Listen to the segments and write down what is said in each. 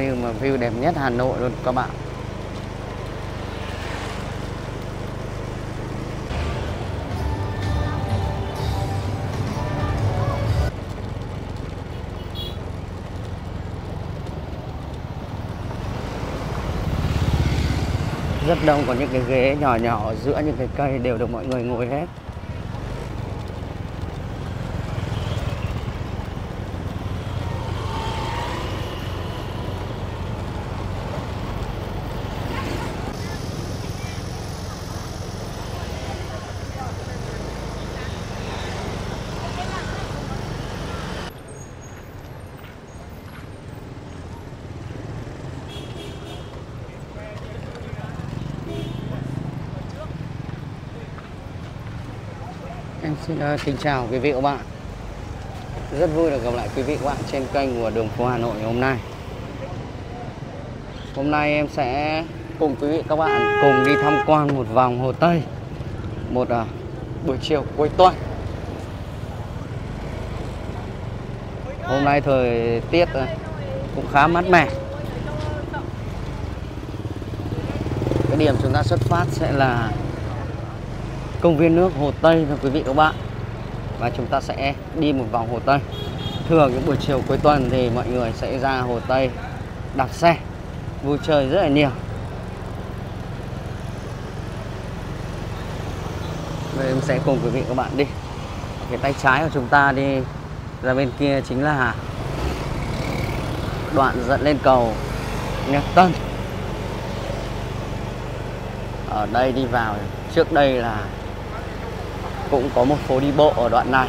view mà view đẹp nhất Hà Nội luôn các bạn. Rất đông có những cái ghế nhỏ nhỏ giữa những cái cây đều được mọi người ngồi hết. Em xin uh, kính chào quý vị và các bạn. Rất vui được gặp lại quý vị và các bạn trên kênh của đường phố Hà Nội hôm nay. Hôm nay em sẽ cùng quý vị các bạn cùng đi tham quan một vòng Hồ Tây Một uh, buổi chiều cuối tuần. Hôm nay thời tiết uh, cũng khá mát mẻ. Cái điểm chúng ta xuất phát sẽ là công viên nước Hồ Tây thưa quý vị các bạn. Và chúng ta sẽ đi một vòng Hồ Tây. Thường những buổi chiều cuối tuần thì mọi người sẽ ra Hồ Tây đạp xe, vui chơi rất là nhiều. Đây, em sẽ cùng quý vị các bạn đi. Cái tay trái của chúng ta đi ra bên kia chính là đoạn dẫn lên cầu Nhật Tân ở đây đi vào, trước đây là cũng có một phố đi bộ ở đoạn này.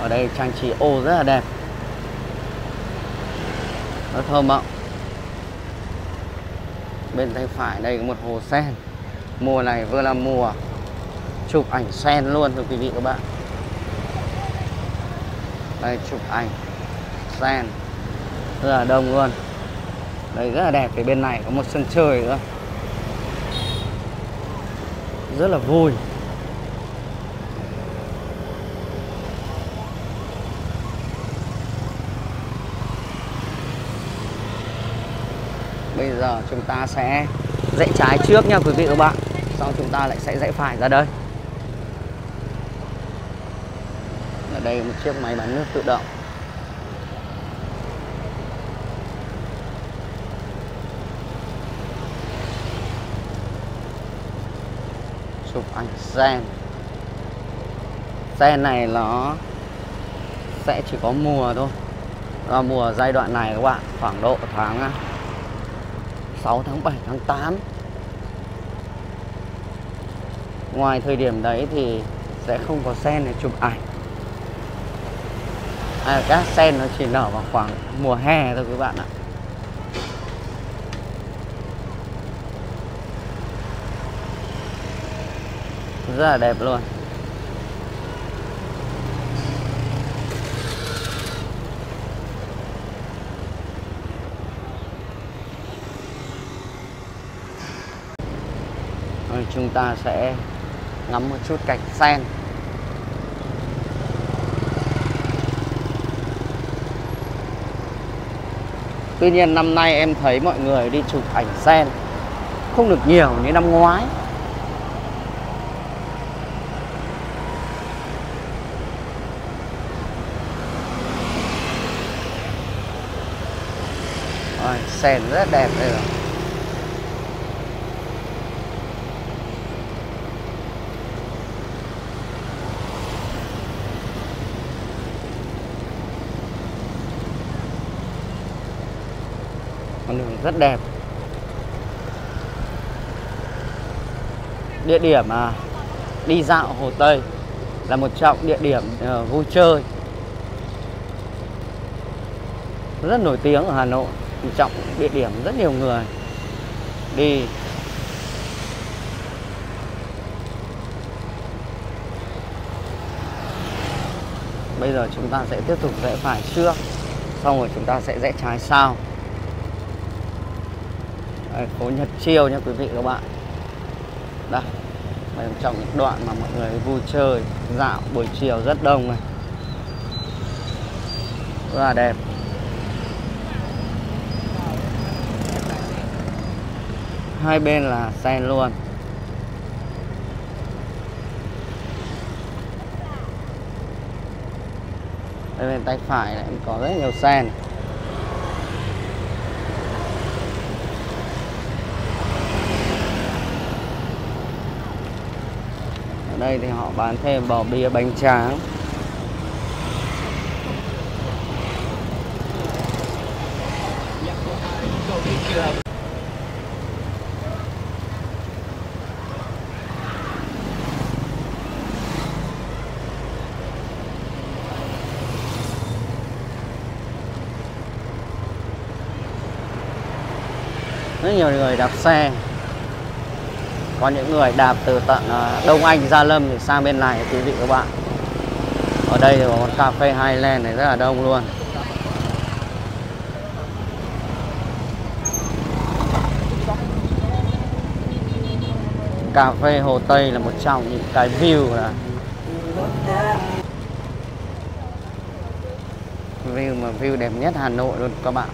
Ở đây trang trí ô rất là đẹp. Rất thơ mộng bên tay phải đây có một hồ sen. Mùa này vừa là mùa chụp ảnh sen luôn, thưa quý vị các bạn. Đây, chụp ảnh sen. Rất là đông luôn. Đây rất là đẹp thì bên này có một sân chơi nữa rất là vui. Bây giờ chúng ta sẽ rẽ trái trước nha quý vị và các bạn. Sau chúng ta lại sẽ rẽ phải ra đây. Ở đây một chiếc máy bán nước tự động. Chụp ảnh sen. Sen này nó sẽ chỉ có mùa thôi. Là mùa giai đoạn này các bạn khoảng độ tháng à, 6 tháng 7 tháng 8 ngoài thời điểm đấy thì sẽ không có sen để chụp ảnh. À, các sen nó chỉ nở vào khoảng mùa hè thôi các bạn ạ. Rất là đẹp luôn. Rồi chúng ta sẽ ngắm một chút cảnh sen. Tuy nhiên năm nay em thấy mọi người đi chụp ảnh sen không được nhiều như năm ngoái. Rồi, sen rất đẹp đây rồi. Con đường rất đẹp. Địa điểm à, đi dạo Hồ Tây là một trọng địa điểm à, vui chơi. Rất nổi tiếng ở Hà Nội trọng địa điểm rất nhiều người đi. Bây giờ chúng ta sẽ tiếp tục rẽ phải trước xong rồi chúng ta sẽ rẽ trái sau. Đây, phố Nhật Chiêu nha quý vị các bạn. Đây đây trong những đoạn mà mọi người vui chơi dạo buổi chiều rất đông này. Rất là đẹp. Hai bên là sen luôn. Đây bên tay phải lại có rất nhiều sen ở đây thì họ bán thêm bò bia bánh tráng rất nhiều người đạp xe. Có những người đạp từ tận à, Đông Anh Gia Lâm thì sang bên này quý vị các bạn. Ở đây thì có quán cà phê Highland này rất là đông luôn. Cà phê Hồ Tây là một trong những cái view là view mà view đẹp nhất Hà Nội luôn các bạn.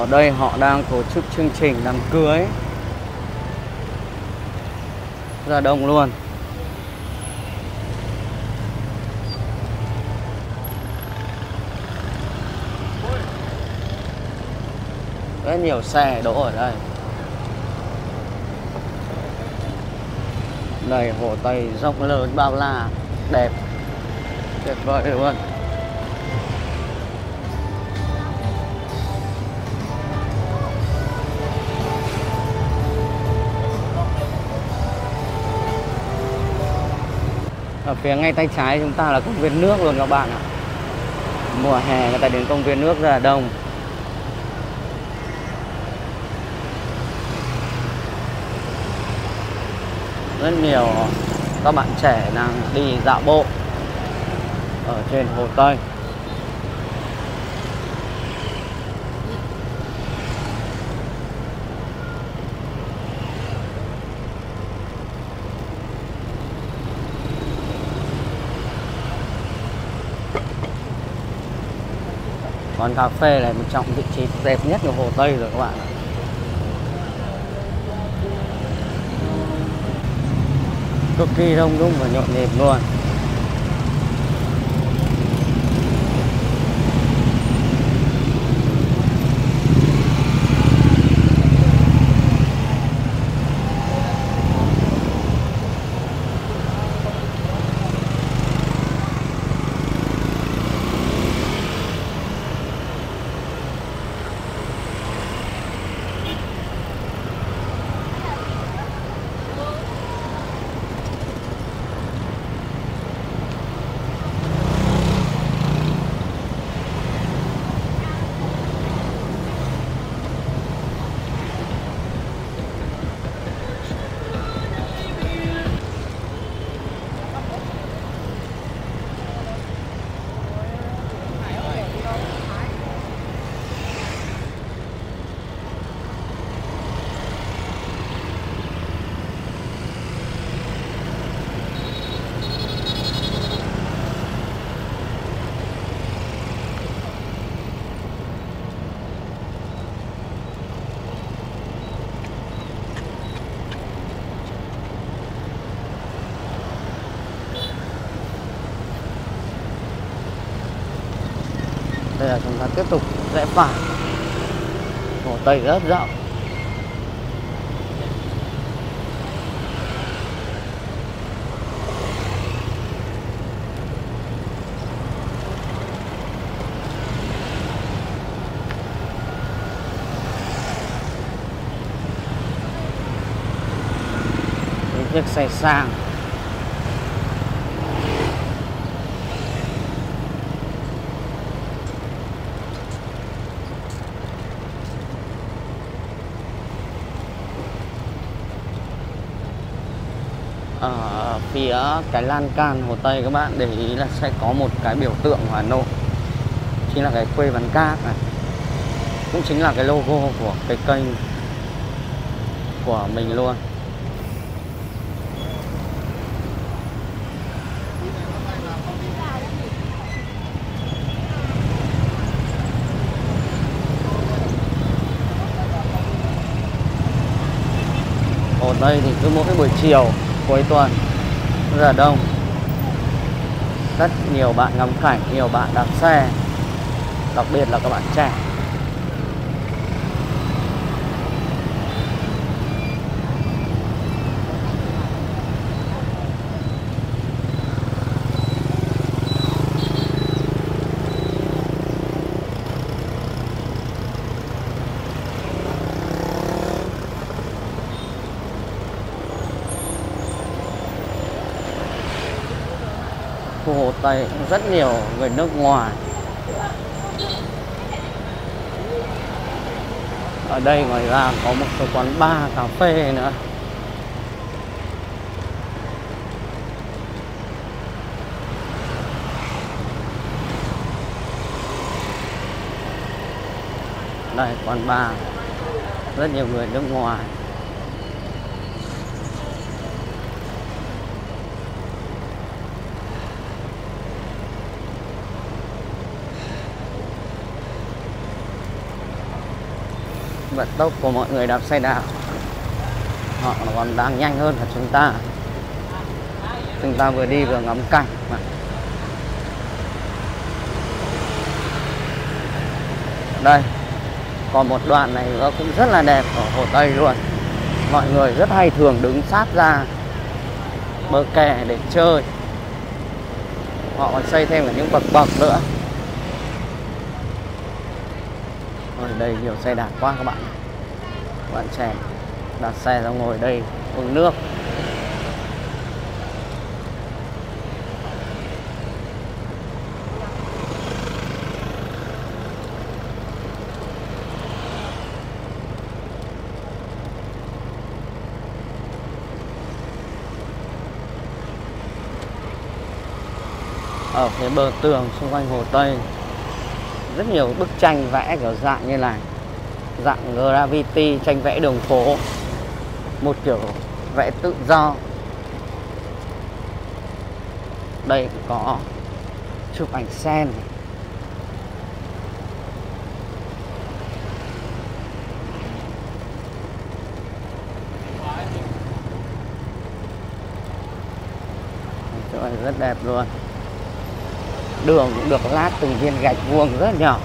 Ở đây họ đang tổ chức chương trình đám cưới. Ra đông luôn. Rất nhiều xe đỗ ở đây. Đây hồ Tây rộng lớn, bao la, Đẹp. Tuyệt vời luôn. Ở phía ngay tay trái chúng ta là công viên nước luôn các bạn ạ. Mùa hè người ta đến công viên nước rất là đông. Rất nhiều các bạn trẻ đang đi dạo bộ ở trên hồ Tây. Quán cà phê này, một trong vị trí đẹp nhất của hồ Tây rồi các bạn ạ. Cực kỳ đông đúc và nhộn nhịp luôn. giờ chúng ta tiếp tục rẽ phải. Hồ tây rất rộng chiếc xe sang phía cái lan can Hồ Tây các bạn, để ý là sẽ có một cái biểu tượng của Hà Nội. Chính là cái quê Văn Cát này. Cũng chính là cái logo của cái kênh của mình luôn.Ở đây thì cứ mỗi cái buổi chiều, cuối tuần rất là đông. Rất nhiều bạn ngắm cảnh, nhiều bạn đạp xe. Đặc biệt là các bạn trẻ khu Hồ Tây rất nhiều người nước ngoài. Ở đây ngoài ra có một số quán bar, cà phê nữa. Đây, quán bar. Rất nhiều người nước ngoài. Vận tốc của mọi người đạp xe đạp. Họ còn đang nhanh hơn cả chúng ta. Chúng ta vừa đi vừa ngắm cảnh mà. Đây, còn một đoạn này nữa cũng rất là đẹp ở hồ tây luôn. Mọi người rất hay thường đứng sát ra bờ kè để chơi. Họ còn xây thêm cả những bậc bậc nữa. Đây, nhiều xe đạp quá các bạn. Các bạn trẻ đặt xe ra ngồi đây, uống nước. Ở phía bờ tường xung quanh hồ Tây rất nhiều bức tranh vẽ kiểu dạng như này. Dạng gravity, tranh vẽ đường phố. Một kiểu vẽ tự do. Đây có chụp ảnh sen. Chỗ này rất đẹp luôn đường cũng được lát từng viên gạch vuông rất nhỏ.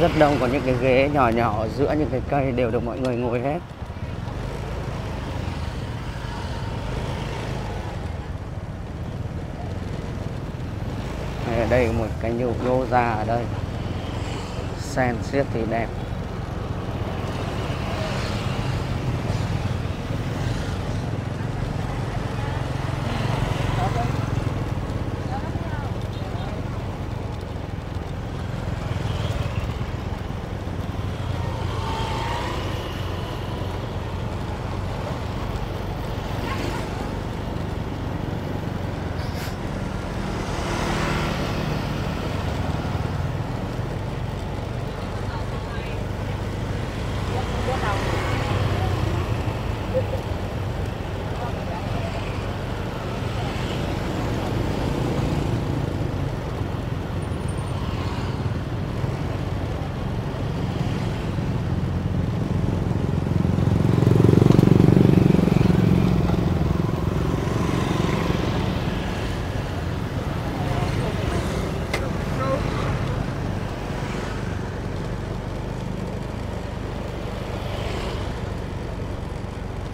Rất đông có những cái ghế nhỏ nhỏ giữa những cái cây đều được mọi người ngồi hết. Đây, một cái nhục đô ra ở đây. Sen xiết thì đẹp.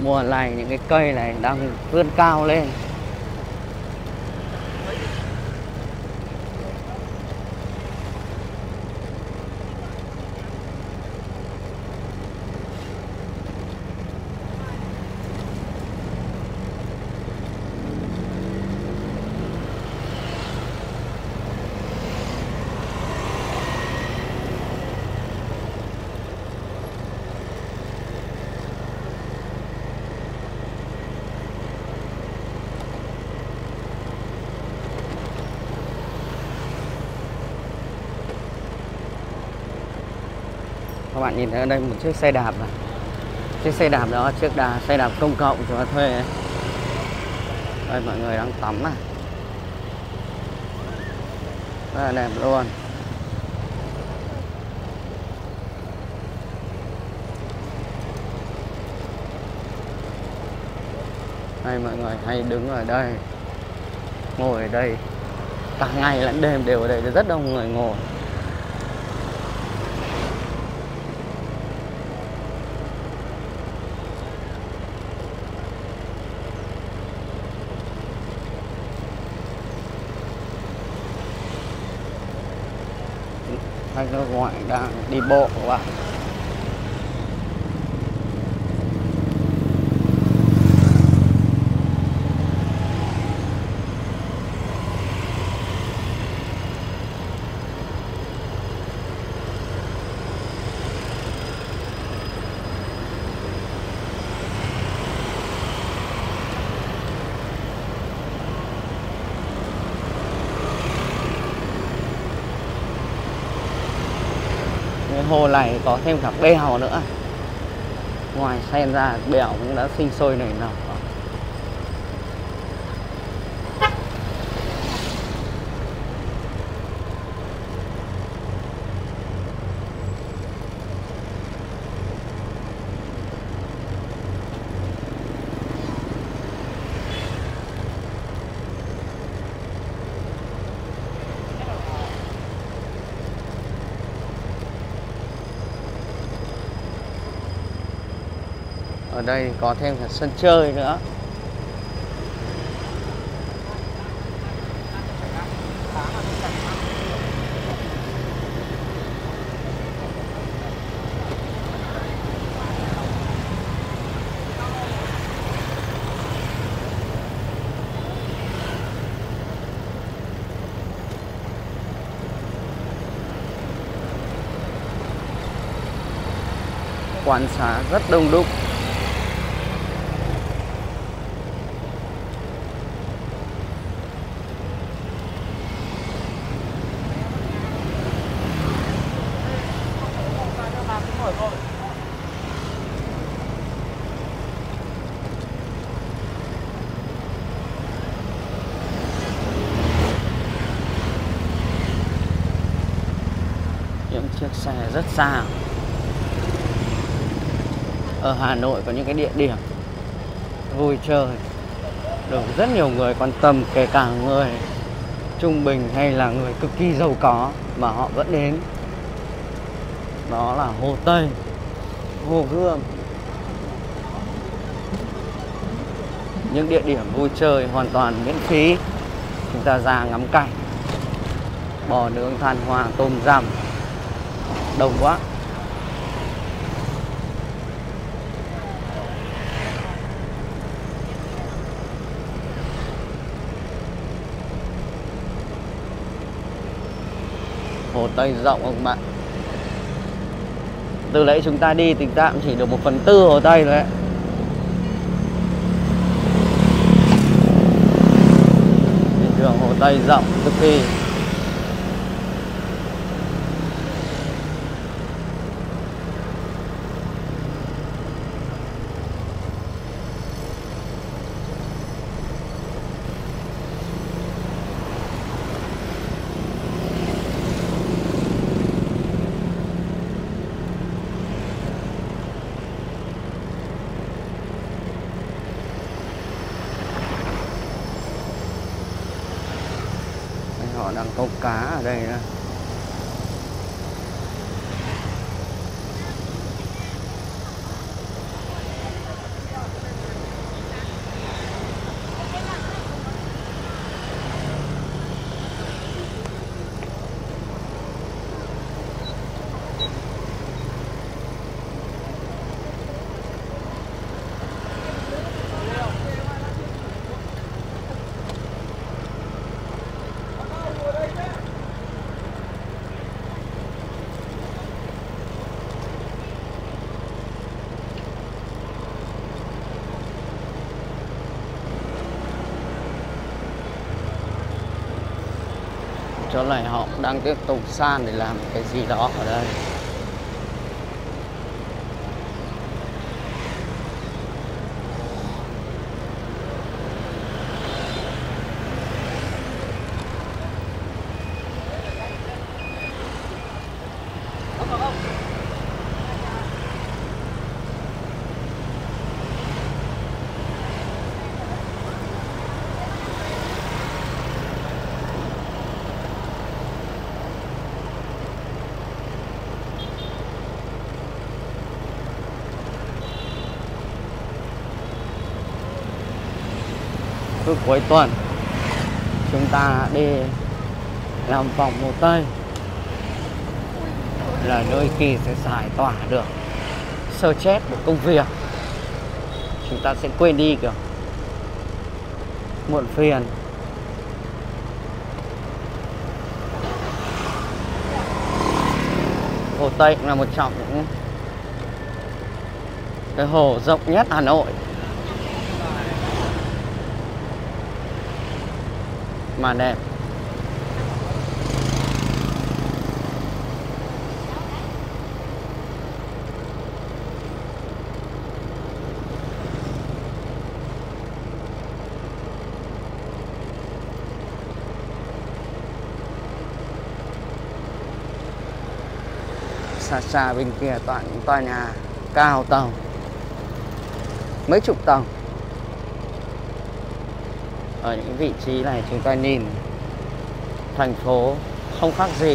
Mùa này những cái cây này đang vươn cao lên. Bạn nhìn thấy ở đây một chiếc xe đạp này. Chiếc xe đạp đó, chiếc đà xe đạp công cộng cho thuê. Ấy. đây, mọi người đang tắm à rất là đẹp luôn. Đây, mọi người hay đứng ở đây, ngồi ở đây. Cả ngày lẫn đêm đều ở đây, rất đông người ngồi. Ngoại đang đi bộ và hồ này có thêm cả bèo nữa. Ngoài sen ra bèo cũng đã sinh sôi nảy nở ở đây có thêm cả sân chơi nữa. Quán xá rất đông đúc những chiếc xe rất xa ở Hà Nội có những cái địa điểm vui chơi, được rất nhiều người quan tâm, kể cả người trung bình hay là người cực kỳ giàu có mà họ vẫn đến. Đó là Hồ Tây, Hồ Gươm. Những địa điểm vui chơi hoàn toàn miễn phí. Chúng ta ra ngắm cảnh, bò nướng than hoa tôm rằm. Đông quá. Hồ Tây rộng không bạn? Từ lấy chúng ta đi thì ta cũng chỉ được một phần tư Hồ Tây thôi đấy Đường trường Hồ Tây rộng cực kỳ đang câu cá ở đây nữa. Chỗ này họ đang tiếp tục san để làm cái gì đó ở đây. Cuối tuần. Chúng ta đi làm vòng Hồ Tây là đôi khi sẽ giải tỏa được sơ chết của công việc. Chúng ta sẽ quên đi kiểu muộn phiền. Hồ Tây cũng là một trong những cái hồ rộng nhất Hà Nội. Mà đẹp. Xa xa bên kia toàn những tòa nhà cao tầng, mấy chục tầng ở những vị trí này chúng ta nhìn, thành phố không khác gì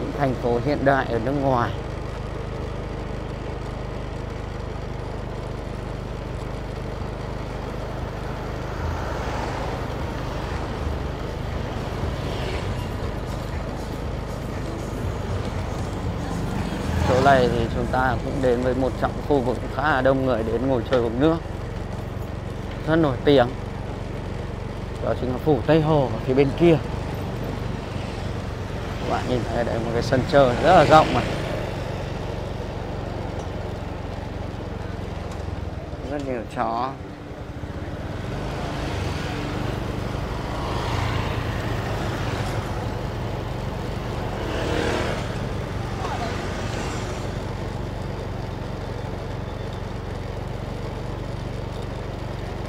những thành phố hiện đại ở nước ngoài. Chỗ này thì chúng ta cũng đến với một trọng khu vực khá là đông người đến ngồi chơi uống nước. Rất nổi tiếng đó chính là phủ Tây Hồ ở phía bên kia. Các bạn nhìn thấy đây một cái sân chơi rất là rộng mà. Rất nhiều chó.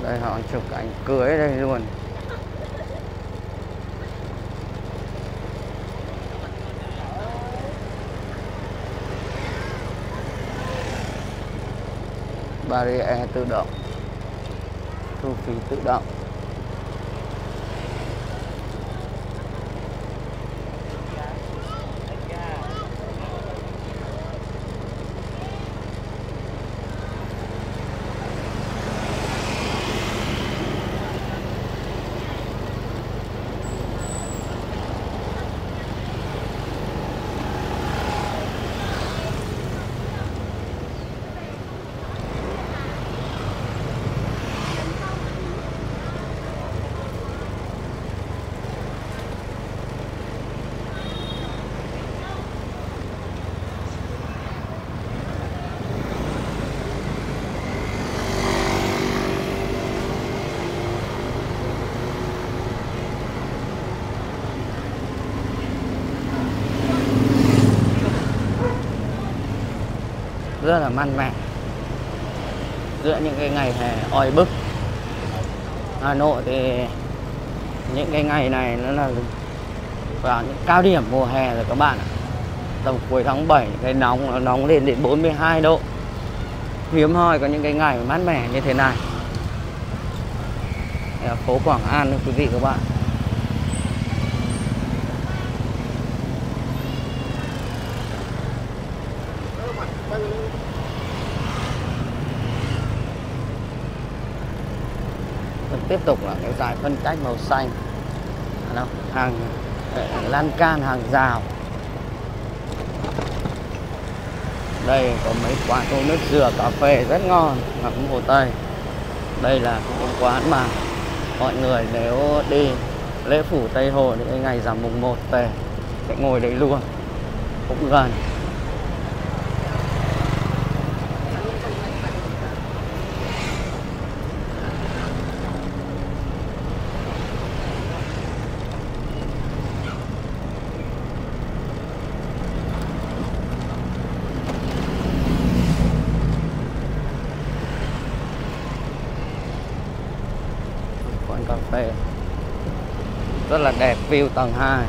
Đây, họ chụp ảnh cưới đây luôn barrier tự động. Thu phí tự động. Rất là man mẻ. Giữa những cái ngày hè oi bức, Hà Nội thì những cái ngày này nó là vào những cao điểm mùa hè rồi các bạn ạ. Tầm cuối tháng 7 cái nóng nó nóng lên đến 42 độ. Hiếm hoi có những cái ngày mát mẻ như thế này. Phố Quảng An, quý vị các bạn. Tiếp tục là cái dài phân cách màu xanh. Hàng ờ, lan can, hàng rào. Đây có mấy quán tô nước dừa, cà phê rất ngon ngắm hồ tây. Đây là những quán mà mọi người nếu đi lễ phủ tây hồ những ngày rằm mùng 1 về sẽ ngồi đấy luôn, cũng gần rất là đẹp view tầng 2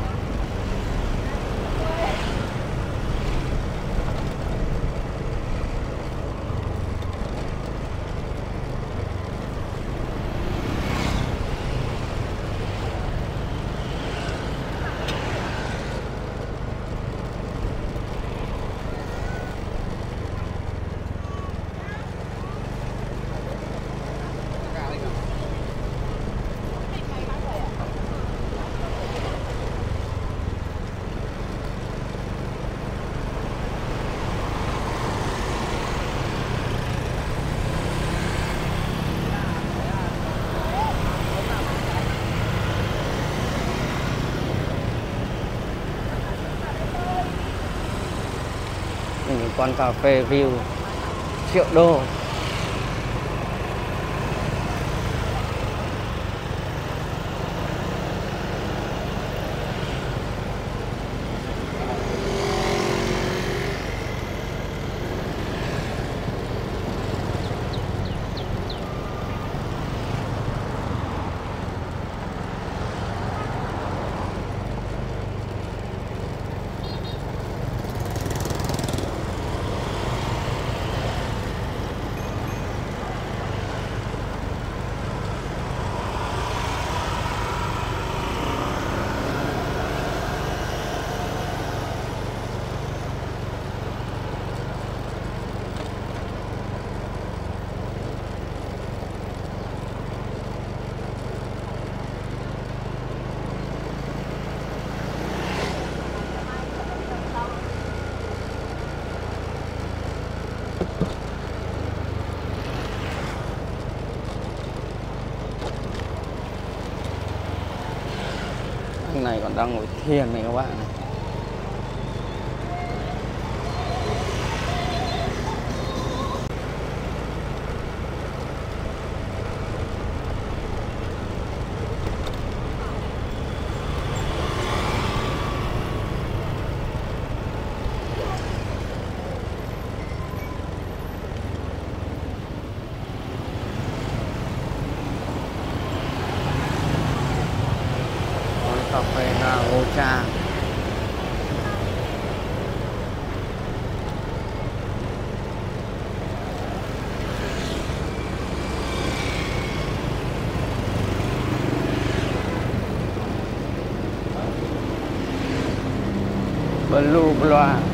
những quán cà phê view triệu đô anh này còn đang ngồi thiền này các bạn. 不乱。